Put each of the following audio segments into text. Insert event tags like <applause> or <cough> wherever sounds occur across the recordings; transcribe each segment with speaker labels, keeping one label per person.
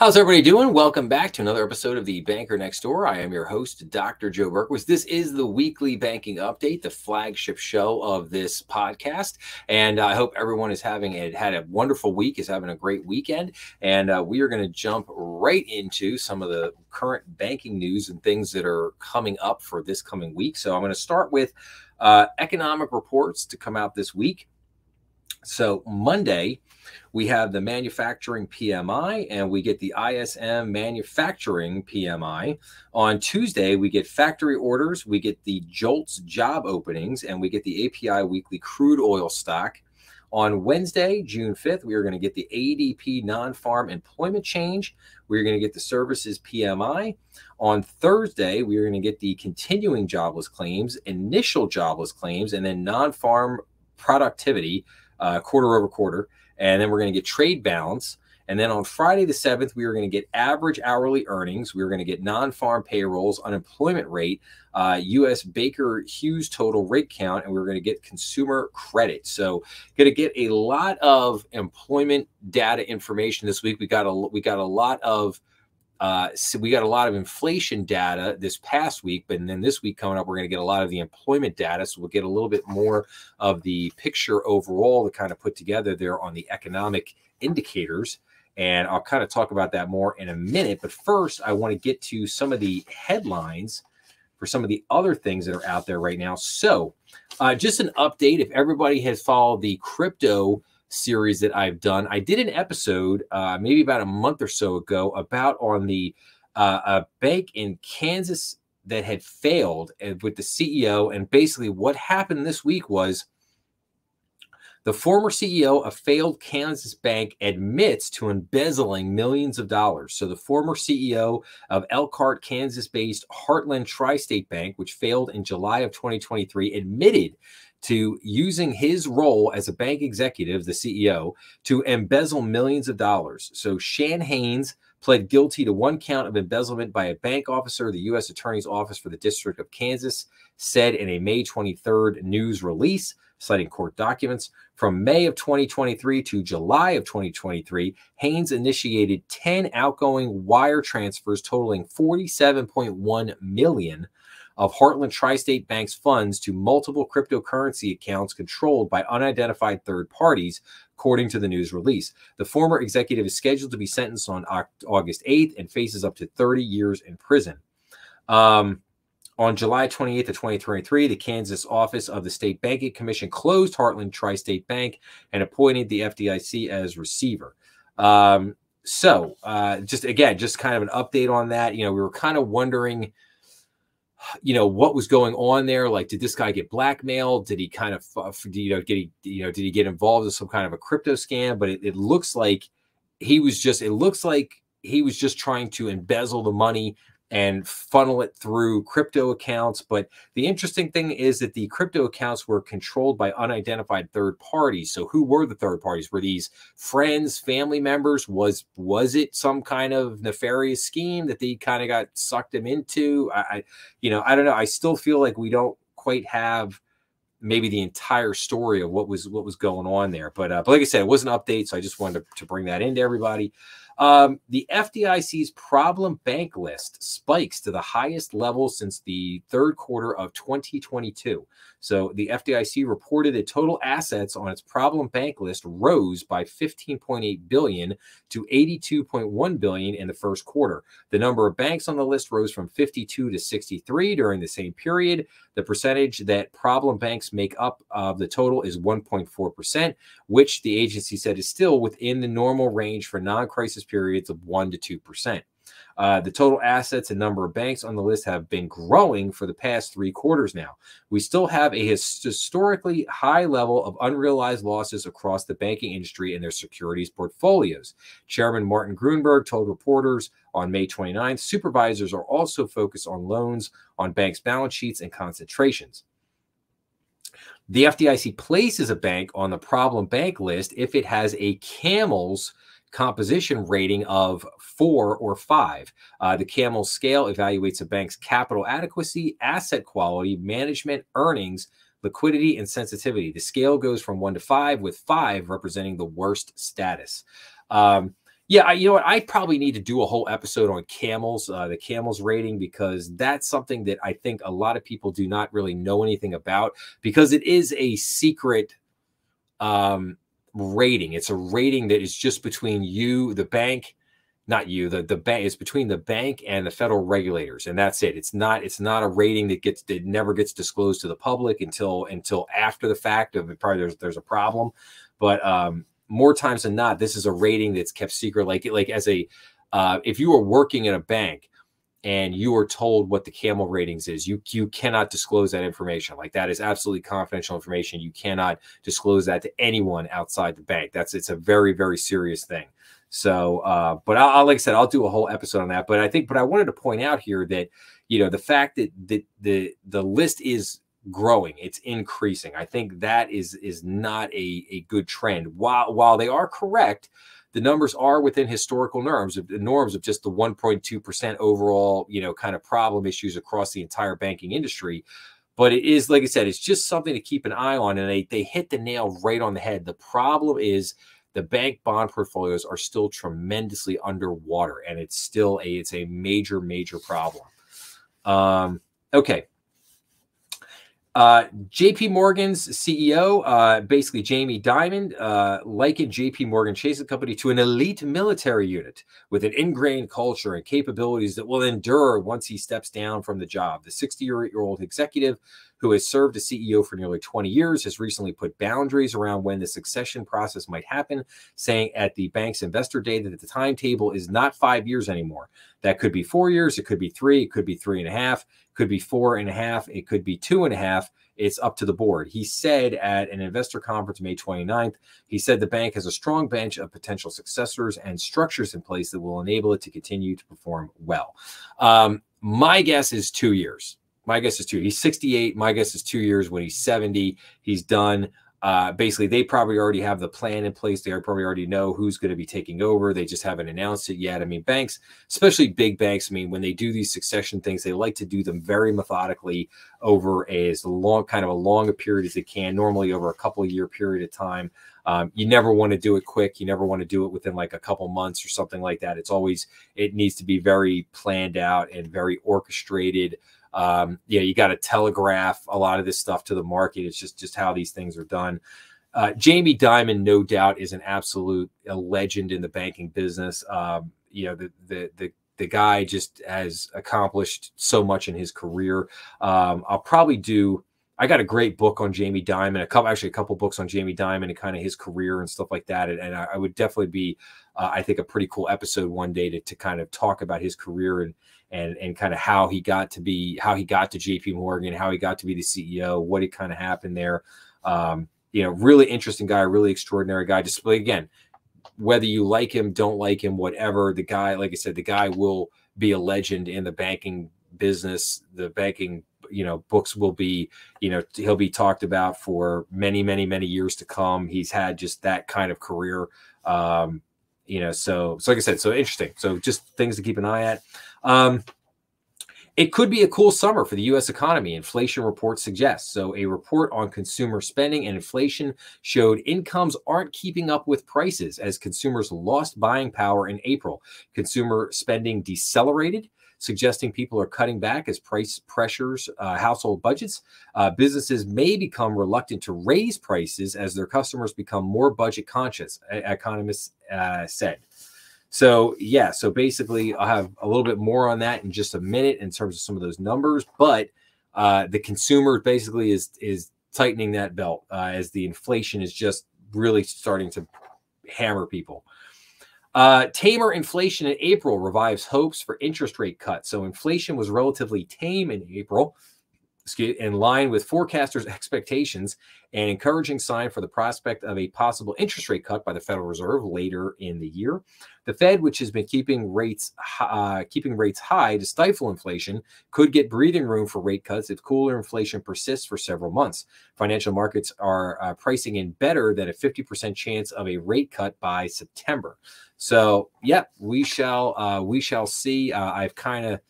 Speaker 1: How's everybody doing? Welcome back to another episode of the Banker Next Door. I am your host, Dr. Joe Berquist. This is the weekly banking update, the flagship show of this podcast. And I hope everyone is having a, had a wonderful week, is having a great weekend. And uh, we are going to jump right into some of the current banking news and things that are coming up for this coming week. So I'm going to start with uh, economic reports to come out this week. So Monday, we have the manufacturing PMI and we get the ISM manufacturing PMI. On Tuesday, we get factory orders, we get the JOLTS job openings, and we get the API weekly crude oil stock. On Wednesday, June 5th, we are going to get the ADP non farm employment change. We're going to get the services PMI. On Thursday, we are going to get the continuing jobless claims, initial jobless claims, and then non farm productivity uh, quarter over quarter and then we're going to get trade balance. And then on Friday the 7th, we are going to get average hourly earnings. We are going to get non farm payrolls, unemployment rate, uh, U.S. Baker Hughes total rig count, and we're going to get consumer credit. So, going to get a lot of employment data information this week. We got a we got a lot of uh, so we got a lot of inflation data this past week, but then this week coming up, we're going to get a lot of the employment data. So we'll get a little bit more of the picture overall to kind of put together there on the economic indicators. And I'll kind of talk about that more in a minute. But first, I want to get to some of the headlines for some of the other things that are out there right now. So, uh, just an update if everybody has followed the crypto series that I've done. I did an episode uh, maybe about a month or so ago about on the uh, a bank in Kansas that had failed with the CEO. And basically, what happened this week was the former CEO of failed Kansas bank admits to embezzling millions of dollars. So, the former CEO of Elkhart, Kansas based Heartland Tri State Bank, which failed in July of 2023, admitted to using his role as a bank executive, the CEO, to embezzle millions of dollars. So Shan Hanes pled guilty to one count of embezzlement by a bank officer, the U.S. Attorney's Office for the District of Kansas said in a May 23rd news release, citing court documents. From May of 2023 to July of 2023, Hanes initiated 10 outgoing wire transfers totaling 47.1 million of Heartland Tri State Bank's funds to multiple cryptocurrency accounts controlled by unidentified third parties, according to the news release. The former executive is scheduled to be sentenced on August 8th and faces up to 30 years in prison. Um, on July 28th of 2023, the Kansas office of the State Banking Commission closed Heartland Tri-State Bank and appointed the FDIC as receiver. Um, so, uh, just again, just kind of an update on that. You know, we were kind of wondering – you know what was going on there? Like did this guy get blackmailed? Did he kind of uh, you know get he you know did he get involved in some kind of a crypto scam? But it, it looks like he was just it looks like he was just trying to embezzle the money and funnel it through crypto accounts. But the interesting thing is that the crypto accounts were controlled by unidentified third parties. So who were the third parties? Were these friends, family members? Was was it some kind of nefarious scheme that they kind of got sucked them into? I, I you know, I don't know. I still feel like we don't quite have maybe the entire story of what was what was going on there. But, uh, but like I said, it was an update, so I just wanted to, to bring that into everybody. Um, the FDIC's problem bank list spikes to the highest level since the third quarter of 2022. So the FDIC reported that total assets on its problem bank list rose by 15.8 billion to 82.1 billion in the first quarter. The number of banks on the list rose from 52 to 63 during the same period. The percentage that problem banks make up of the total is 1.4%, which the agency said is still within the normal range for non-crisis periods of 1 to 2%. Uh, the total assets and number of banks on the list have been growing for the past three quarters now. We still have a historically high level of unrealized losses across the banking industry and their securities portfolios. Chairman Martin Gruenberg told reporters on May 29th supervisors are also focused on loans on banks' balance sheets and concentrations. The FDIC places a bank on the problem bank list if it has a CAMELS composition rating of four or five. Uh, the CAMEL scale evaluates a bank's capital adequacy, asset quality, management, earnings, liquidity, and sensitivity. The scale goes from one to five, with five representing the worst status. Um, Yeah, I, you know what? I probably need to do a whole episode on camels, uh, the camels rating, because that's something that I think a lot of people do not really know anything about because it is a secret um, rating. It's a rating that is just between you, the bank, not you, the the bank. It's between the bank and the federal regulators, and that's it. It's not it's not a rating that gets that never gets disclosed to the public until until after the fact of it. Probably there's there's a problem, but um, more times than not, this is a rating that's kept secret. Like like as a uh, if you were working in a bank and you are told what the camel ratings is, you you cannot disclose that information. Like that is absolutely confidential information. You cannot disclose that to anyone outside the bank. That's it's a very very serious thing. So, uh, but I'll, like I said, I'll do a whole episode on that. But I think, but I wanted to point out here that you know the fact that the the the list is growing it's increasing i think that is is not a, a good trend while while they are correct the numbers are within historical norms of the norms of just the 1.2% overall you know kind of problem issues across the entire banking industry. But it is like i said it's just something to keep an eye on and they they hit the nail right on the head. The problem is the bank bond portfolios are still tremendously underwater and it's still a it's a major major problem. Um okay uh, JP Morgan's CEO, uh, basically Jamie Dimon, uh, likened JP Morgan Chase Company to an elite military unit with an ingrained culture and capabilities that will endure once he steps down from the job. The 60 year old executive who has served as CEO for nearly 20 years, has recently put boundaries around when the succession process might happen, saying at the bank's investor day that the timetable is not five years anymore. That could be four years, it could be three, it could be three and a half, could be four and a half, it could be two and a half. It's up to the board. He said at an investor conference May 29th, he said the bank has a strong bench of potential successors and structures in place that will enable it to continue to perform well. Um, my guess is two years. My guess is two. He's 68. My guess is two years. When he's 70, he's done. Uh, basically, they probably already have the plan in place. They probably already know who's going to be taking over. They just haven't announced it yet. I mean, banks, especially big banks, I mean, when they do these succession things, they like to do them very methodically over as long, kind of a long a period as they can, normally over a couple year period of time. Um, you never want to do it quick. You never want to do it within like a couple months or something like that. It's always, it needs to be very planned out and very orchestrated um, yeah, you got to telegraph a lot of this stuff to the market. It's just just how these things are done. Uh, Jamie Dimon, no doubt, is an absolute a legend in the banking business. Um, you know, the the the the guy just has accomplished so much in his career. Um, I'll probably do. I got a great book on Jamie Dimon, a couple actually a couple books on Jamie Dimon and kind of his career and stuff like that. And, and I, I, would definitely be, uh, I think, a pretty cool episode one day to to kind of talk about his career and and and kind of how he got to be how he got to JP Morgan, how he got to be the CEO, what it kind of happened there. Um, you know, really interesting guy, really extraordinary guy. Just again, whether you like him, don't like him, whatever, the guy, like I said, the guy will be a legend in the banking business. The banking, you know, books will be, you know, he'll be talked about for many, many, many years to come. He's had just that kind of career. Um, you know, so so like I said, so interesting. So just things to keep an eye at. Um, it could be a cool summer for the U.S. economy, inflation reports suggest. So, a report on consumer spending and inflation showed incomes aren't keeping up with prices as consumers lost buying power in April. Consumer spending decelerated, suggesting people are cutting back as price pressures uh, household budgets. Uh, businesses may become reluctant to raise prices as their customers become more budget conscious, economists uh, said. So yeah, so basically I'll have a little bit more on that in just a minute in terms of some of those numbers, but uh, the consumer basically is is tightening that belt uh, as the inflation is just really starting to hammer people. Uh, tamer inflation in April revives hopes for interest rate cuts. So inflation was relatively tame in April, in line with forecasters' expectations, an encouraging sign for the prospect of a possible interest rate cut by the Federal Reserve later in the year. The Fed, which has been keeping rates uh, keeping rates high to stifle inflation, could get breathing room for rate cuts if cooler inflation persists for several months. Financial markets are uh, pricing in better than a 50% chance of a rate cut by September. So, yeah, we shall uh, we shall see. Uh, I've kind of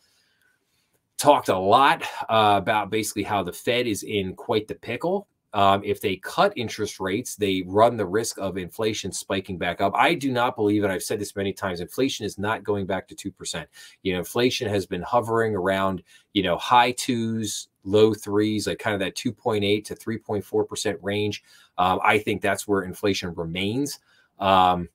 Speaker 1: talked a lot uh, about basically how the Fed is in quite the pickle um, if they cut interest rates, they run the risk of inflation spiking back up. I do not believe, and I've said this many times, inflation is not going back to 2%. You know, inflation has been hovering around, you know, high twos, low threes, like kind of that 2.8 to 3.4% range. Um, I think that's where inflation remains. Um,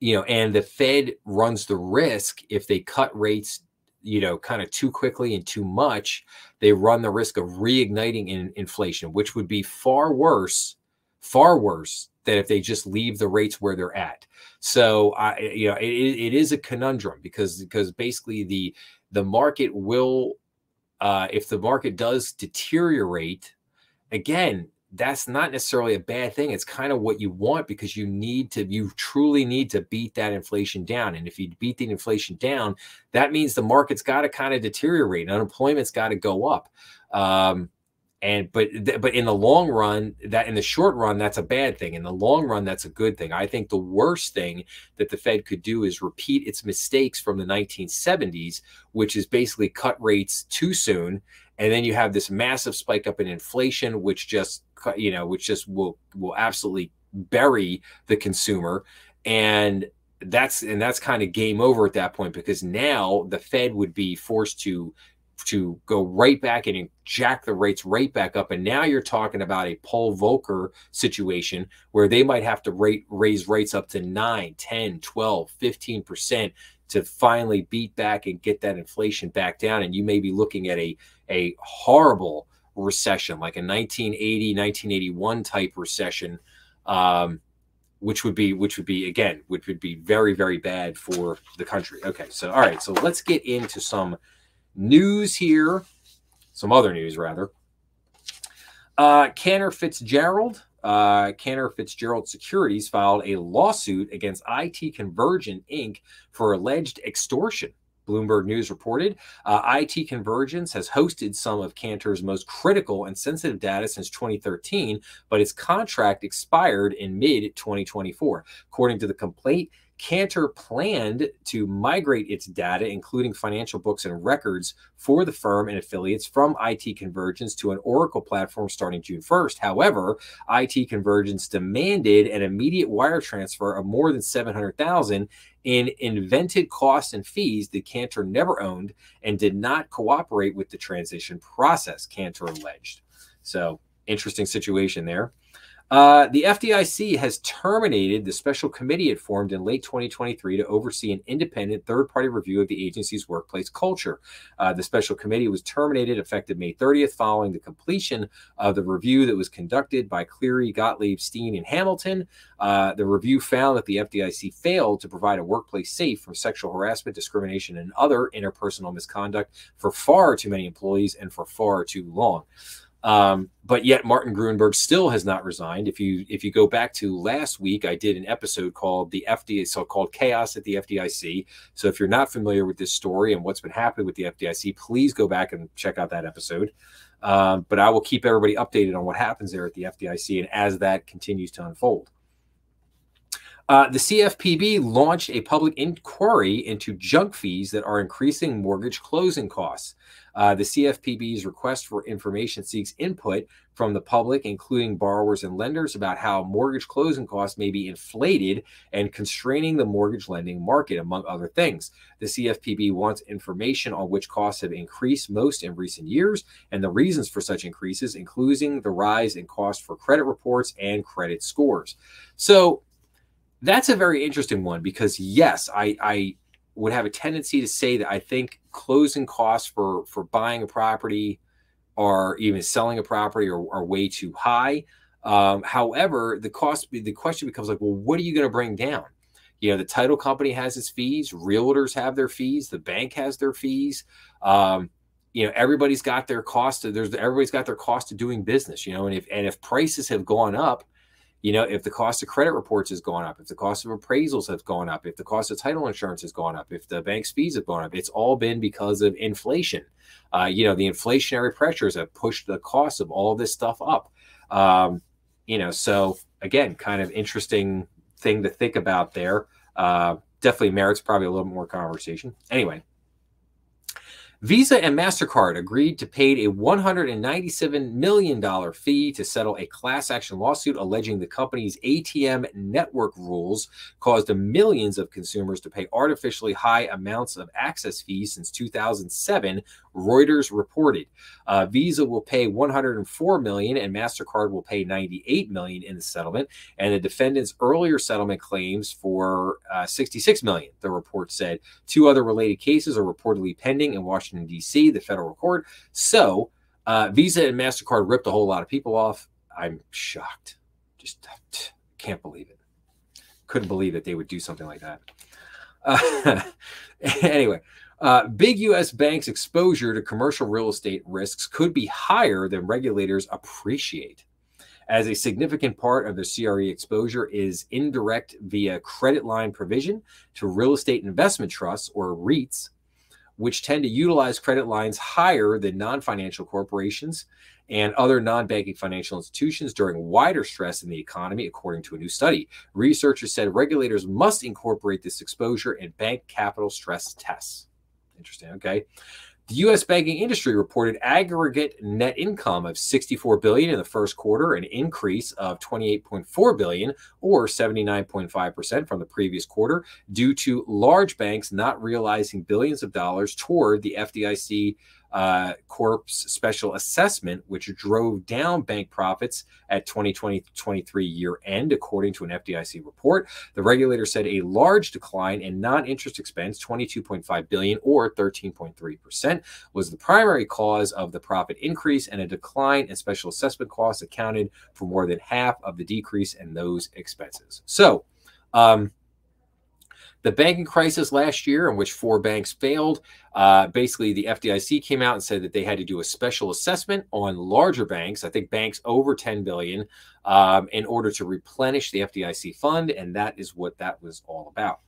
Speaker 1: you know, and the Fed runs the risk if they cut rates you know, kind of too quickly and too much, they run the risk of reigniting in inflation, which would be far worse, far worse than if they just leave the rates where they're at. So, I, you know, it, it is a conundrum because because basically the the market will, uh, if the market does deteriorate, again, that's not necessarily a bad thing. It's kind of what you want because you need to, you truly need to beat that inflation down. And if you beat the inflation down, that means the market's got to kind of deteriorate and unemployment's got to go up. Um, and but but in the long run that in the short run that's a bad thing in the long run that's a good thing i think the worst thing that the fed could do is repeat its mistakes from the 1970s which is basically cut rates too soon and then you have this massive spike up in inflation which just you know, which just will will absolutely bury the consumer. And that's and that's kind of game over at that point because now the Fed would be forced to to go right back and jack the rates right back up. And now you're talking about a Paul Volcker situation where they might have to rate, raise rates up to 9, 10, 12, 15% to finally beat back and get that inflation back down. And you may be looking at a, a horrible recession, like a 1980, 1981 type recession, um, which would be, which would be again, which would be very, very bad for the country. Okay, so all right, so let's get into some news here, some other news rather. Uh, Fitzgerald, uh, Fitzgerald Securities filed a lawsuit against IT Convergence Inc. for alleged extortion. Bloomberg News reported. Uh, IT Convergence has hosted some of Cantor's most critical and sensitive data since 2013, but its contract expired in mid 2024. According to the complaint, Cantor planned to migrate its data, including financial books and records, for the firm and affiliates from IT Convergence to an Oracle platform starting June 1st. However, IT Convergence demanded an immediate wire transfer of more than 700,000 in invented costs and fees that Cantor never owned and did not cooperate with the transition process, Cantor alleged. So, interesting situation there. Uh, the FDIC has terminated the special committee it formed in late 2023 to oversee an independent third party review of the agency's workplace culture. Uh, the special committee was terminated effective May 30th following the completion of the review that was conducted by Cleary, Gottlieb, Steen, and Hamilton. Uh, the review found that the FDIC failed to provide a workplace safe from sexual harassment, discrimination, and other interpersonal misconduct for far too many employees and for far too long. Um, but yet Martin Gruenberg still has not resigned. If you if you go back to last week, I did an episode called the FDIC, so-called chaos at the FDIC. So if you're not familiar with this story and what's been happening with the FDIC, please go back and check out that episode. Um, but I will keep everybody updated on what happens there at the FDIC and as that continues to unfold. Uh, the CFPB launched a public inquiry into junk fees that are increasing mortgage closing costs. Uh, the CFPB's request for information seeks input from the public, including borrowers and lenders, about how mortgage closing costs may be inflated and constraining the mortgage lending market, among other things. The CFPB wants information on which costs have increased most in recent years and the reasons for such increases, including the rise in cost for credit reports and credit scores. So, that's a very interesting one because yes, I, I would have a tendency to say that I think closing costs for for buying a property or even selling a property are, are way too high. Um, however, the cost the question becomes like, well, what are you going to bring down? You know, the title company has its fees, realtors have their fees, the bank has their fees. Um, you know, everybody's got their cost. Of, there's everybody's got their cost of doing business. You know, and if and if prices have gone up, you know, if the cost of credit reports has gone up, if the cost of appraisals has gone up, if the cost of title insurance has gone up, if the bank's fees have gone up, it's all been because of inflation. Uh, you know, the inflationary pressures have pushed the cost of all this stuff up. Um, you know, so again, kind of interesting thing to think about there. Uh, definitely merits probably a little more conversation. Anyway, Visa and MasterCard agreed to pay a $197 million fee to settle a class action lawsuit alleging the company's ATM network rules caused millions of consumers to pay artificially high amounts of access fees since 2007, Reuters reported. Uh, Visa will pay 104 million and MasterCard will pay 98 million in the settlement, and the defendant's earlier settlement claims for uh, 66 million, the report said. Two other related cases are reportedly pending in Washington. Washington, D.C., the federal court. So uh, Visa and MasterCard ripped a whole lot of people off. I'm shocked. Just can't believe it. Couldn't believe that they would do something like that. Uh, <laughs> anyway, uh, big U.S. banks' exposure to commercial real estate risks could be higher than regulators appreciate. As a significant part of the CRE exposure is indirect via credit line provision to real estate investment trusts or REITs, which tend to utilize credit lines higher than non financial corporations and other non banking financial institutions during wider stress in the economy, according to a new study. Researchers said regulators must incorporate this exposure in bank capital stress tests. Interesting. Okay. The U.S. banking industry reported aggregate net income of 64 billion in the first quarter, an increase of 28.4 billion, or 79.5 percent from the previous quarter, due to large banks not realizing billions of dollars toward the FDIC uh, Corp's special assessment, which drove down bank profits at 2020-23 year end, according to an FDIC report. The regulator said a large decline in non-interest expense, 22.5 billion or 13.3 percent, was the primary cause of the profit increase, and a decline in special assessment costs accounted for more than half of the decrease in those expenses. So. Um, the banking crisis last year, in which four banks failed, uh, basically the FDIC came out and said that they had to do a special assessment on larger banks. I think banks over 10 billion, um, in order to replenish the FDIC fund, and that is what that was all about.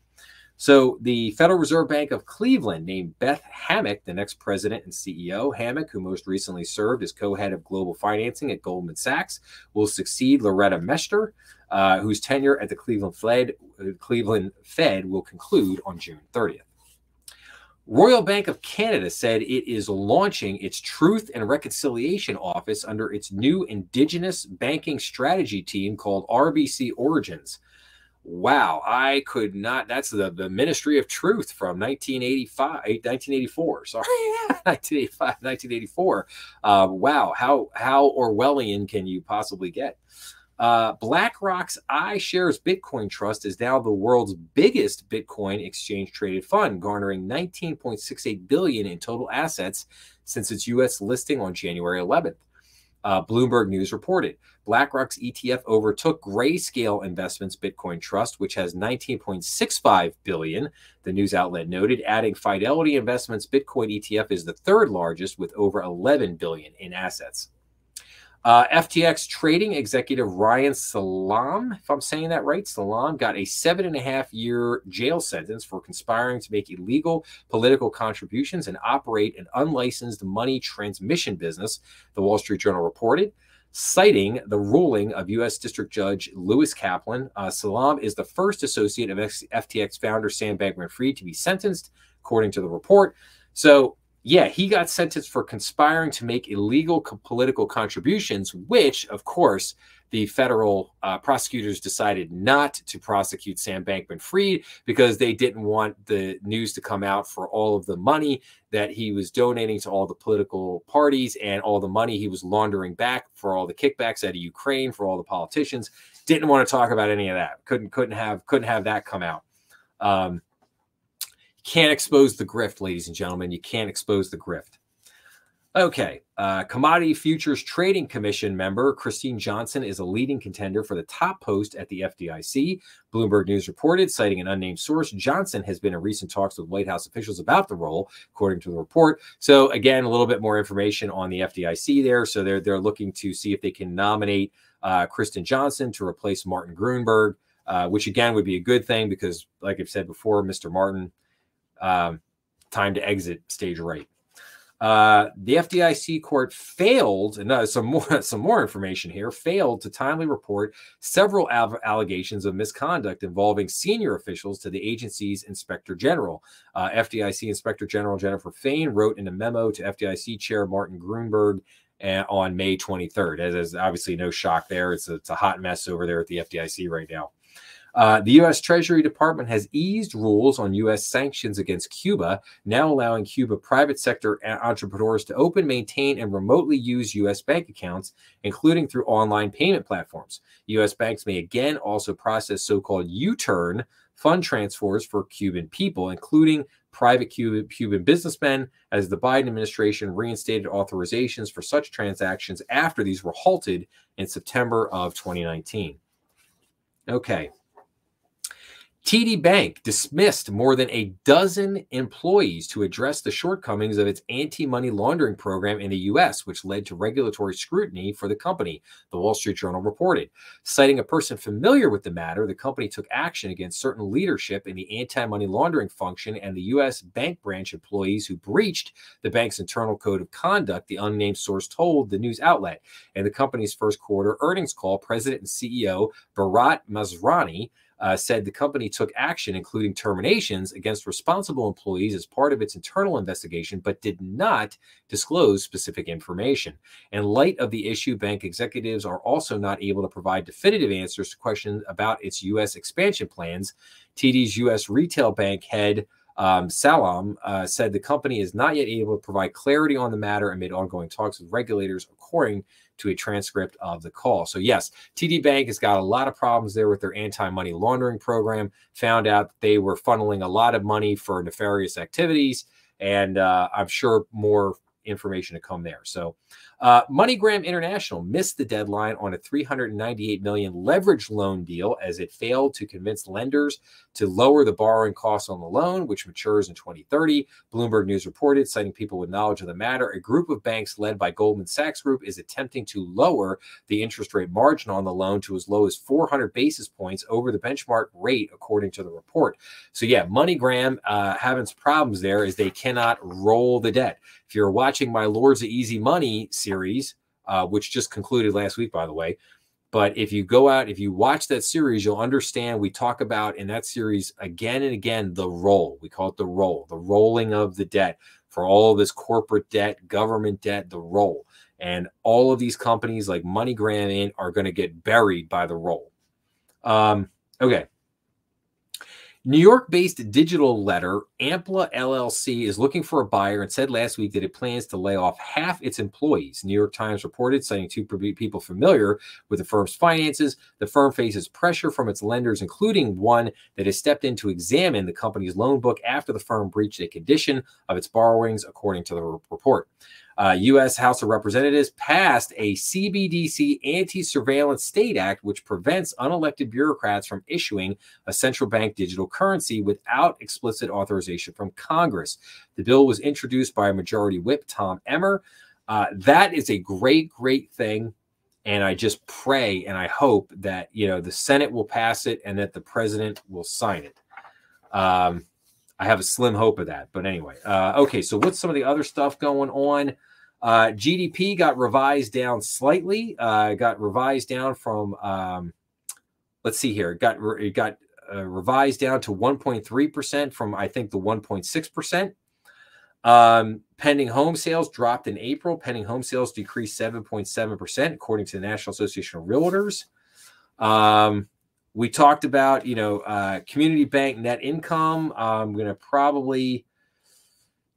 Speaker 1: So the Federal Reserve Bank of Cleveland named Beth Hammack the next president and CEO. Hammack, who most recently served as co-head of global financing at Goldman Sachs, will succeed Loretta Mester, uh, whose tenure at the Cleveland Fed, Cleveland Fed will conclude on June 30th. Royal Bank of Canada said it is launching its Truth and Reconciliation Office under its new Indigenous banking strategy team called RBC Origins wow, I could not. That's the, the Ministry of Truth from 1985, 1984. Sorry, <laughs> 1985, <laughs> 1984. Uh, wow, how how Orwellian can you possibly get? Uh, BlackRock's iShares Bitcoin Trust is now the world's biggest Bitcoin exchange traded fund, garnering 19.68 billion in total assets since its U.S. listing on January 11th. Uh, Bloomberg News reported BlackRock's ETF overtook Grayscale Investments Bitcoin Trust, which has 19.65 billion. The news outlet noted, adding Fidelity Investments Bitcoin ETF is the third largest with over 11 billion in assets. Uh, FTX trading executive Ryan Salam, if I'm saying that right, Salam got a seven and a half year jail sentence for conspiring to make illegal political contributions and operate an unlicensed money transmission business, the Wall Street Journal reported. Citing the ruling of U.S. District Judge Lewis Kaplan, uh, Salam is the first associate of FTX founder Sam Bankman Fried to be sentenced, according to the report. So yeah, he got sentenced for conspiring to make illegal co- political contributions, which, of course, the federal uh, prosecutors decided not to prosecute Sam Bankman Fried because they didn't want the news to come out for all of the money that he was donating to all the political parties and all the money he was laundering back for all the kickbacks out of Ukraine for all the politicians. Didn't want to talk about any of that. Couldn't couldn't have couldn't have that come out. Um, can't expose the grift, ladies and gentlemen. You can't expose the grift. Okay. Uh, Commodity Futures Trading Commission member Christine Johnson is a leading contender for the top post at the FDIC. Bloomberg News reported, citing an unnamed source, Johnson has been in recent talks with White House officials about the role, according to the report. So, again, a little bit more information on the FDIC there. So, they're, they're looking to see if they can nominate uh, Kristin Johnson to replace Martin Gruenberg, uh, which, again, would be a good thing because, like I've said before, Mr. Martin um, time to exit stage right. Uh, the FDIC court failed, and uh, some more <laughs> some more information here, failed to timely report several allegations of misconduct involving senior officials to the agency's inspector general. Uh, FDIC Inspector General Jennifer Fain wrote in a memo to FDIC Chair Martin Gruenberg uh, on May 23rd. As, as obviously no shock there, it's a, it's a hot mess over there at the FDIC right now. Uh, the U.S. Treasury Department has eased rules on U.S. sanctions against Cuba, now allowing Cuba private sector entrepreneurs to open, maintain, and remotely use U.S. bank accounts, including through online payment platforms. U.S. banks may again also process so called U turn fund transfers for Cuban people, including private Cuban, Cuban businessmen, as the Biden administration reinstated authorizations for such transactions after these were halted in September of 2019. Okay. TD Bank dismissed more than a dozen employees to address the shortcomings of its anti money laundering program in the U.S., which led to regulatory scrutiny for the company, the Wall Street Journal reported. Citing a person familiar with the matter, the company took action against certain leadership in the anti money laundering function and the U.S. bank branch employees who breached the bank's internal code of conduct, the unnamed source told the news outlet. In the company's first quarter earnings call, President and CEO Bharat Masrani uh, said the company took action, including terminations, against responsible employees as part of its internal investigation, but did not disclose specific information. In light of the issue, bank executives are also not able to provide definitive answers to questions about its U.S. expansion plans. TD's U.S. retail bank head. Um, Salam uh, said the company is not yet able to provide clarity on the matter amid ongoing talks with regulators, according to a transcript of the call. So, yes, TD Bank has got a lot of problems there with their anti money laundering program. Found out they were funneling a lot of money for nefarious activities. And uh, I'm sure more information to come there. So, uh, MoneyGram International missed the deadline on a 398 million leverage loan deal as it failed to convince lenders to lower the borrowing costs on the loan, which matures in 2030. Bloomberg News reported, citing people with knowledge of the matter, a group of banks led by Goldman Sachs Group is attempting to lower the interest rate margin on the loan to as low as 400 basis points over the benchmark rate, according to the report. So, yeah, MoneyGram uh, having problems there is they cannot roll the debt. If you're watching my Lords of Easy Money series, uh, which just concluded last week, by the way, but if you go out, if you watch that series, you'll understand we talk about in that series again and again the roll. We call it the roll, the rolling of the debt for all this corporate debt, government debt, the roll. And all of these companies like MoneyGram Inc. are going to get buried by the roll. Um, okay. New York based digital letter Ampla LLC is looking for a buyer and said last week that it plans to lay off half its employees. New York Times reported, citing two people familiar with the firm's finances. The firm faces pressure from its lenders, including one that has stepped in to examine the company's loan book after the firm breached a condition of its borrowings, according to the report uh, U.S. House of Representatives passed a CBDC Anti Surveillance State Act, which prevents unelected bureaucrats from issuing a central bank digital currency without explicit authorization from Congress. The bill was introduced by Majority Whip Tom Emmer. Uh, that is a great, great thing. And I just pray and I hope that you know the Senate will pass it and that the president will sign it. Um, I have a slim hope of that. But anyway, uh, okay. So what's some of the other stuff going on? Uh, GDP got revised down slightly. Uh, got revised down from um, let's see here. It got it got uh, revised down to 1.3 percent from I think the 1.6 percent. Um, pending home sales dropped in April. Pending home sales decreased 7.7 percent, according to the National Association of Realtors. Um, we talked about you know uh, community bank net income. I'm going to probably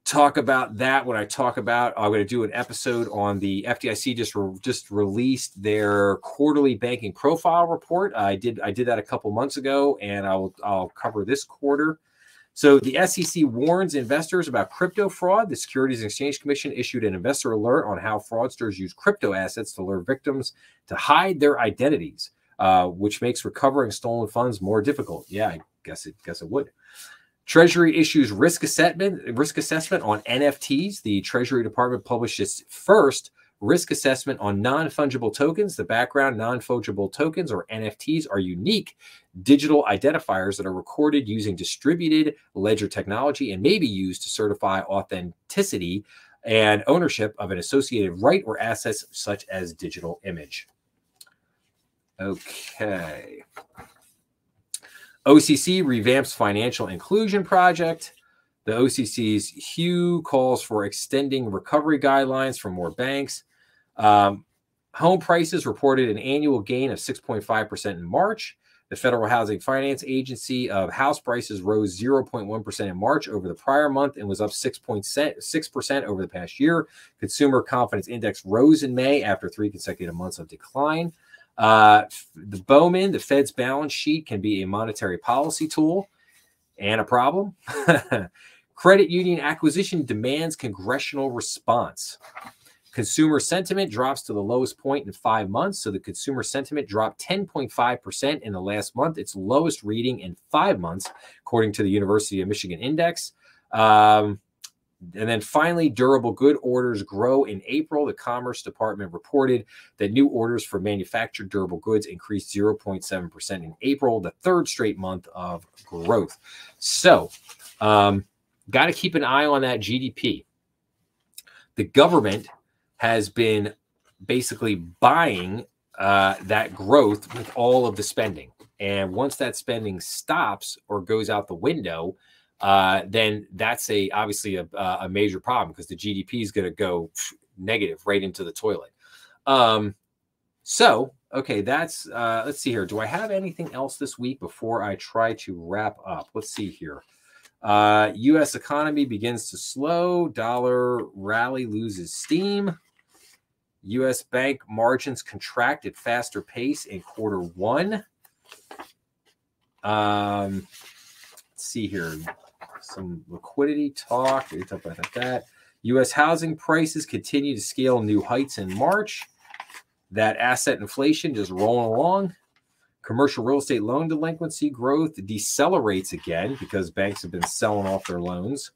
Speaker 1: talk about that. When i talk about i'm going to do an episode on the fdic just re- just released their quarterly banking profile report. I did i did that a couple months ago and i'll i'll cover this quarter. So the SEC warns investors about crypto fraud. The Securities and Exchange Commission issued an investor alert on how fraudsters use crypto assets to lure victims to hide their identities uh, which makes recovering stolen funds more difficult. Yeah, I guess it guess it would. Treasury issues risk assessment risk assessment on NFTs. The Treasury Department published its first risk assessment on non-fungible tokens. The background non-fungible tokens or NFTs are unique digital identifiers that are recorded using distributed ledger technology and may be used to certify authenticity and ownership of an associated right or assets such as digital image. Okay. OCC revamps financial inclusion project. The OCC's Hsu calls for extending recovery guidelines for more banks. Um, home prices reported an annual gain of 6.5% in March. The Federal Housing Finance Agency of house prices rose 0.1% in March over the prior month and was up 6.6% over the past year. Consumer Confidence Index rose in May after three consecutive months of decline. Uh, the Bowman, the Fed's balance sheet can be a monetary policy tool and a problem. <laughs> Credit union acquisition demands congressional response. Consumer sentiment drops to the lowest point in five months. So the consumer sentiment dropped 10.5% in the last month, its lowest reading in five months, according to the University of Michigan Index. Um, and then finally, durable good orders grow in April. The Commerce Department reported that new orders for manufactured durable goods increased 0.7% in April, the third straight month of growth. So, um, got to keep an eye on that GDP. The government has been basically buying uh, that growth with all of the spending. And once that spending stops or goes out the window, uh, then that's a obviously a, a major problem because the GDP is going to go negative right into the toilet. Um, so, okay, that's uh, let's see here. Do I have anything else this week before I try to wrap up? Let's see here. Uh, U.S. economy begins to slow. Dollar rally loses steam. U.S. bank margins contract at faster pace in quarter one. Um, let's see here some liquidity talk. We talk about that. U.S. housing prices continue to scale new heights in March. That asset inflation just rolling along. Commercial real estate loan delinquency growth decelerates again because banks have been selling off their loans.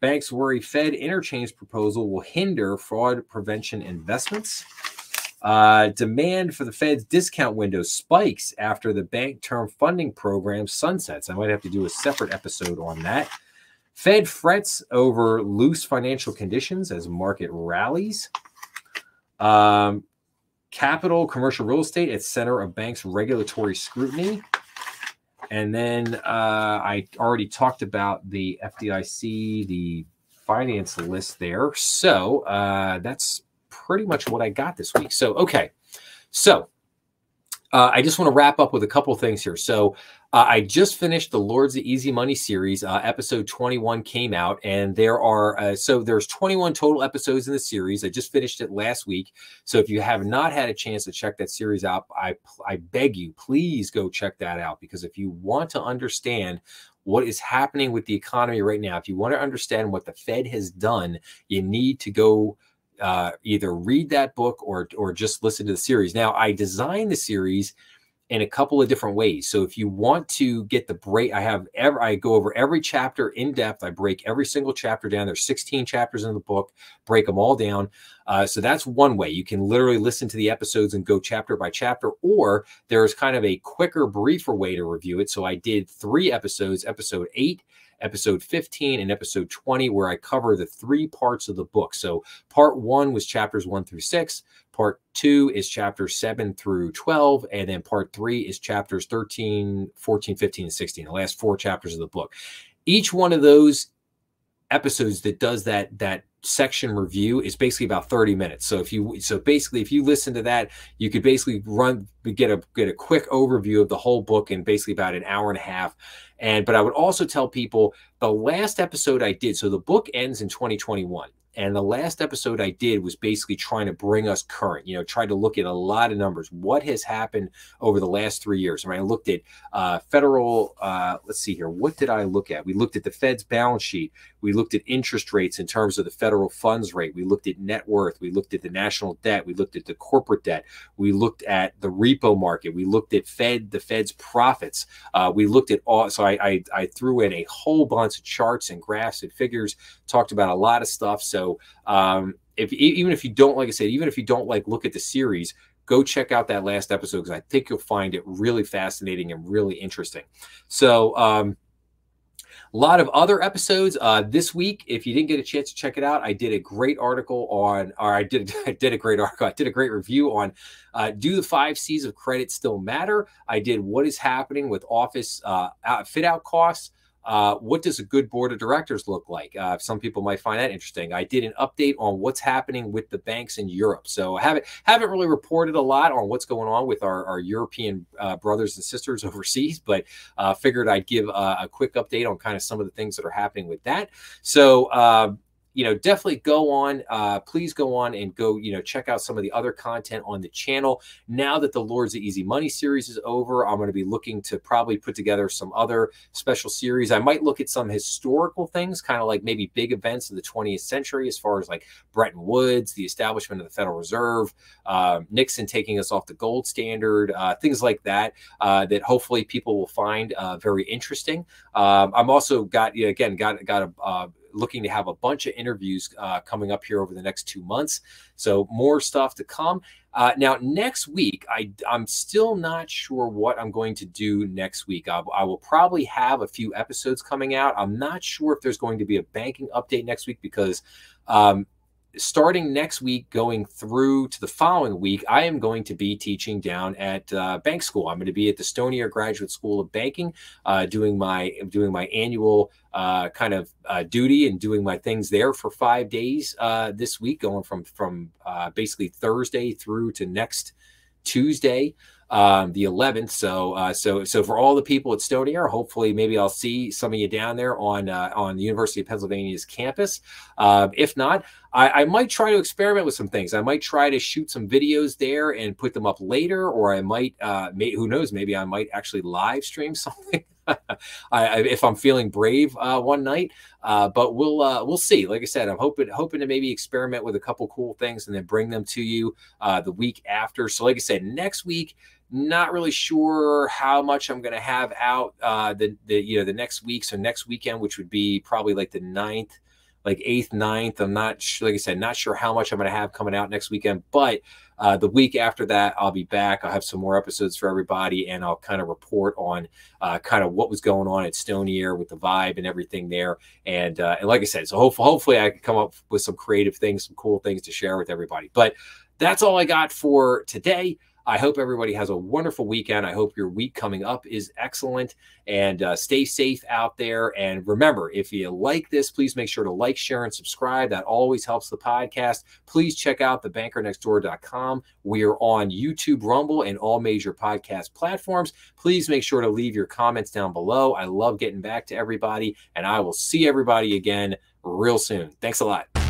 Speaker 1: Banks worry Fed interchange proposal will hinder fraud prevention investments. Uh, demand for the Fed's discount window spikes after the bank term funding program sunsets. I might have to do a separate episode on that. Fed frets over loose financial conditions as market rallies. Um, capital, commercial real estate at center of banks' regulatory scrutiny. And then uh, I already talked about the FDIC, the finance list there. So uh, that's pretty much what I got this week. So, okay. So uh, I just want to wrap up with a couple things here. So uh, I just finished the Lords of Easy Money series. Uh, episode 21 came out, and there are uh, so there's 21 total episodes in the series. I just finished it last week. So if you have not had a chance to check that series out, I I beg you, please go check that out because if you want to understand what is happening with the economy right now, if you want to understand what the Fed has done, you need to go uh, either read that book or or just listen to the series. Now I designed the series in a couple of different ways. So if you want to get the break, I have ever I go over every chapter in depth. I break every single chapter down. There's 16 chapters in the book, break them all down. Uh, so that's one way. You can literally listen to the episodes and go chapter by chapter, or there's kind of a quicker, briefer way to review it. So I did three episodes, episode eight, episode 15 and episode 20, where I cover the three parts of the book. So, part one was chapters one through six, part two is chapters seven through 12, and then part three is chapters 13, 14, 15, and 16, the last four chapters of the book. Each one of those episodes that does that that section review is basically about 30 minutes. So if you so basically if you listen to that, you could basically run get a get a quick overview of the whole book in basically about an hour and a half. And but I would also tell people the last episode I did, so the book ends in 2021. And the last episode I did was basically trying to bring us current, you know, try to look at a lot of numbers. What has happened over the last three years? I mean, I looked at uh, federal, uh, let's see here. What did I look at? We looked at the Fed's balance sheet. We looked at interest rates in terms of the federal funds rate. We looked at net worth. We looked at the national debt. We looked at the corporate debt. We looked at the repo market. We looked at Fed, the Fed's profits. Uh, we looked at all, so I, I, I threw in a whole bunch of charts and graphs and figures, talked about a lot of stuff. So so um, if even if you don't, like I said, even if you don't like look at the series, go check out that last episode because I think you'll find it really fascinating and really interesting. So um, A lot of other episodes uh, this week. If you didn't get a chance to check it out, I did a great article on, or I did, <laughs> I did a great article. I did a great review on uh, do the five C's of credit still matter? I did what is happening with office uh, fit out costs. Uh, what does a good board of directors look like? Uh, some people might find that interesting. I did an update on what's happening with the banks in Europe. So I haven't haven't really reported a lot on what's going on with our, our European uh, brothers and sisters <laughs> overseas, but uh, figured I'd give a quick update on kind of some of the things that are happening with that. So um, you know, definitely go on. Uh, please go on and go, you know, check out some of the other content on the channel. Now that the Lords of Easy Money series is over, I'm going to be looking to probably put together some other special series. I might look at some historical things, kind of like maybe big events of the 20th century, as far as like Bretton Woods, the establishment of the Federal Reserve, uh, Nixon taking us off the gold standard, uh, things like that, uh, that hopefully people will find uh, very interesting. Um, I'm also got, again, got, got a, uh, looking to have a bunch of interviews uh, coming up here over the next two months. So more stuff to come. Uh, now, next week, I, I'm still not sure what I'm going to do next week. I, I, will probably have a few episodes coming out. I'm not sure if there's going to be a banking update next week because um, starting next week, going through to the following week, I am going to be teaching down at uh, bank school. I'm going to be at the Stonier Graduate School of Banking, uh, doing my doing my annual uh, kind of uh, duty and doing my things there for five days uh, this week, going from from uh, basically Thursday through to next Tuesday um, the 11th. So, uh, so, so for all the people at Stonier, hopefully, maybe I'll see some of you down there on uh, on the University of Pennsylvania's campus. Uh, if not, I, I, might try to experiment with some things. I might try to shoot some videos there and put them up later, or I might, uh, may, who knows, maybe I might actually live stream <laughs> something. I, if I'm feeling brave uh, one night, uh, but we'll uh, we'll see. Like I said, I'm hoping hoping to maybe experiment with a couple cool things and then bring them to you uh, the week after. So, like I said, next week not really sure how much I'm going to have out uh, the the you know the next week. So next weekend, which would be probably like the ninth, like eighth, ninth. I'm not sure, like I said, not sure how much I'm going to have coming out next weekend, but uh, the week after that, I'll be back. I'll have some more episodes for everybody, and I'll kind of report on uh, kind of what was going on at Stonier with the vibe and everything there. And uh, and like I said, so hopefully, hopefully I can come up with some creative things, some cool things to share with everybody. But that's all I got for today. I hope everybody has a wonderful weekend. I hope your week coming up is excellent and uh, stay safe out there. And remember, if you like this, please make sure to like, share, and subscribe. That always helps the podcast. Please check out thebankernextdoor.com. We are on YouTube, Rumble, and all major podcast platforms. Please make sure to leave your comments down below. I love getting back to everybody, and I will see everybody again real soon. Thanks a lot.